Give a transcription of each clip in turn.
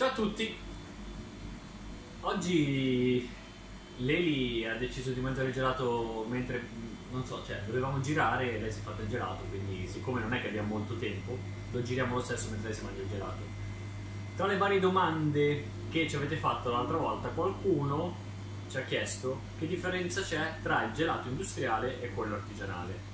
Ciao a tutti! Oggi Leli ha deciso di mangiare il gelato mentre, non so, cioè dovevamo girare e lei si è fatta il gelato, quindi siccome non è che abbiamo molto tempo, lo giriamo lo stesso mentre lei si mangia il gelato. Tra le varie domande che ci avete fatto l'altra volta, qualcuno ci ha chiesto che differenza c'è tra il gelato industriale e quello artigianale.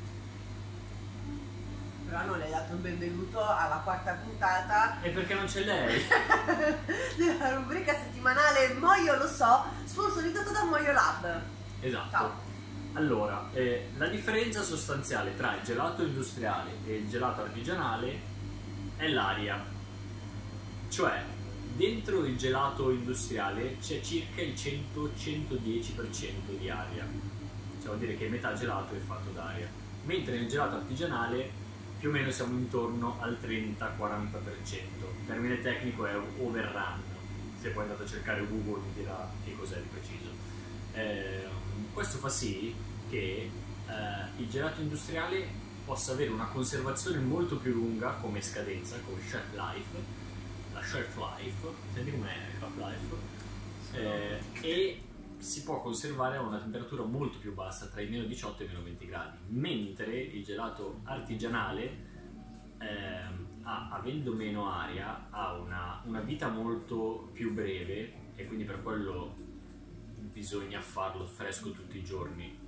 Però non le hai dato il benvenuto alla quarta puntata E perché non c'è lei? della rubrica settimanale Moio lo so, sponsorizzato da Moio Lab. Esatto. Ciao. Allora, eh, la differenza sostanziale tra il gelato industriale e il gelato artigianale è l'aria. Cioè, dentro il gelato industriale c'è circa il 100-110% di aria. Cioè vuol dire che metà gelato è fatto d'aria. Mentre nel gelato artigianale più o meno siamo intorno al 30-40%. Il termine tecnico è overrun. Se poi andate a cercare Google vi dirà che cos'è di preciso. Eh, questo fa sì che eh, il gelato industriale possa avere una conservazione molto più lunga come scadenza, come shelf life, la shelf life, senti com'è shelf life, eh, e si può conservare a una temperatura molto più bassa, tra i meno 18 e i meno 20 gradi, mentre il gelato artigianale, ehm, ha- avendo meno aria, ha una, una vita molto più breve e quindi per quello bisogna farlo fresco tutti i giorni.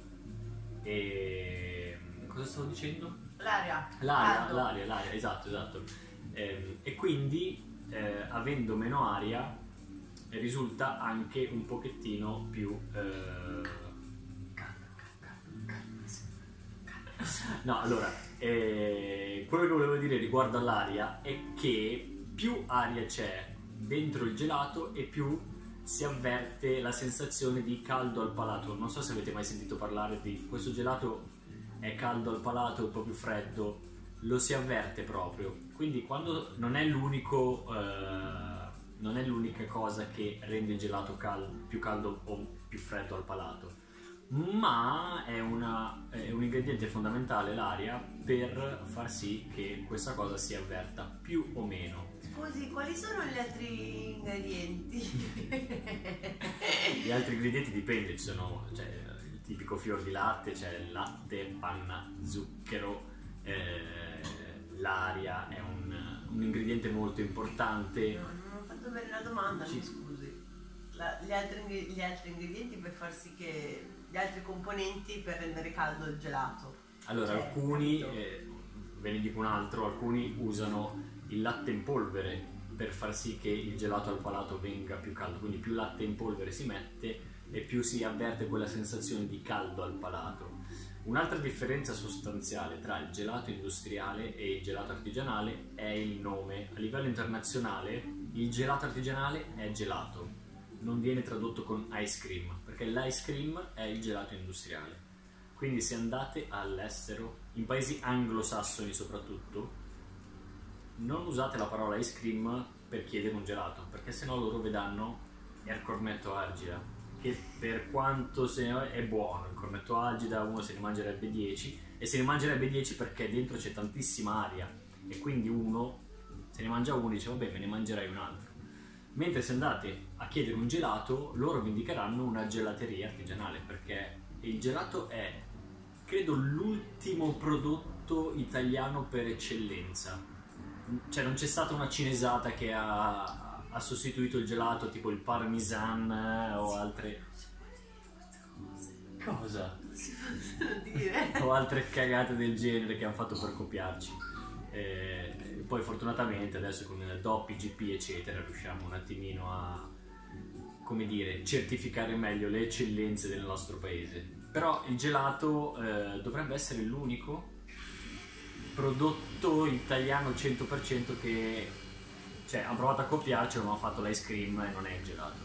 E cosa stavo dicendo? L'aria. L'aria, l'aria, l'aria, esatto, esatto. Ehm, e quindi eh, avendo meno aria eh, risulta anche un pochettino più... eh, No, allora, eh, quello che volevo dire riguardo all'aria è che più aria c'è dentro il gelato e più si avverte la sensazione di caldo al palato. Non so se avete mai sentito parlare di questo gelato è caldo al palato, un po' più freddo, lo si avverte proprio. Quindi quando non è l'unico eh, non è l'unica cosa che rende il gelato cal- più caldo o più freddo al palato, ma è, una- è un ingrediente fondamentale l'aria per far sì che questa cosa si avverta più o meno. Scusi, quali sono gli altri ingredienti? Gli altri ingredienti dipende, ci sono cioè, il tipico fior di latte, c'è latte, panna, zucchero, eh, l'aria è un, un ingrediente molto importante. No, non ho fatto bene la domanda, Ci- mi scusi. La- gli, altri, gli altri ingredienti per far sì che... gli altri componenti per rendere caldo il gelato. Allora, Cioè, alcuni, eh, ve ne dico un altro, alcuni usano il latte in polvere per far sì che il gelato al palato venga più caldo, quindi più latte in polvere si mette e più si avverte quella sensazione di caldo al palato. Un'altra differenza sostanziale tra il gelato industriale e il gelato artigianale è il nome. A livello internazionale il gelato artigianale è gelato, non viene tradotto con ice cream, perché l'ice cream è il gelato industriale. Quindi se andate all'estero, in paesi anglosassoni soprattutto, non usate la parola ice cream per chiedere un gelato, perché sennò loro vi danno il cornetto argida, che per quanto è buono, il cornetto argida uno se ne mangerebbe 10 e se ne mangerebbe 10 perché dentro c'è tantissima aria e quindi uno se ne mangia uno dice vabbè me ne mangerei un altro. Mentre se andate a chiedere un gelato, loro vi indicheranno una gelateria artigianale, perché il gelato è, credo, l'ultimo prodotto italiano per eccellenza. Cioè non c'è stata una cinesata che ha, ha sostituito il gelato, tipo il parmesan eh, o altre... Cosa? Si possono dire. o altre cagate del genere che hanno fatto per copiarci. Eh, poi fortunatamente adesso con il DOP, IGP eccetera riusciamo un attimino a come dire, certificare meglio le eccellenze del nostro paese. Però il gelato eh, dovrebbe essere l'unico prodotto italiano al 100% che cioè, ha provato a copiarci ma ha fatto l'ice cream e non è il gelato.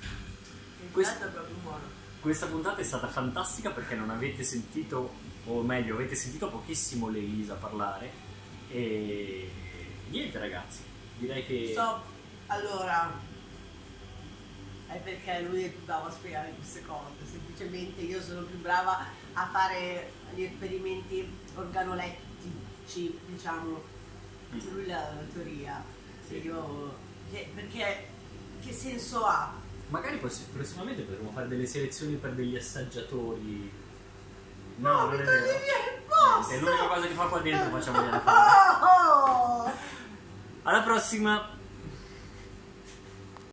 Il Questo- gelato è proprio buono. Questa puntata è stata fantastica perché non avete sentito, o meglio, avete sentito pochissimo l'Elisa parlare. E niente, ragazzi, direi che. Stop. Allora, è perché lui è più bravo a spiegare queste cose. Semplicemente io sono più brava a fare gli esperimenti organolettici, diciamo. Mm. Lui la, la teoria. Sì. Io perché che senso ha? Magari prossi- prossimamente potremo fare delle selezioni per degli assaggiatori. No, No, non è vero. Posto! È l'unica cosa che fa qua dentro, facciamogliela fare. Oh! Alla prossima!